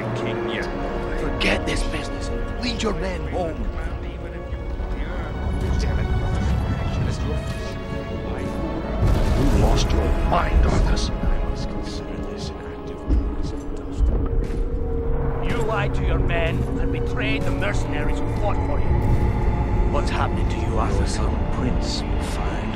my king yet. Forget this business. Lead your men home. Damn it. You lost your mind on this. You lied to your men and betrayed the mercenaries who fought for you. What's happening to you, Arthas little prince? Fine.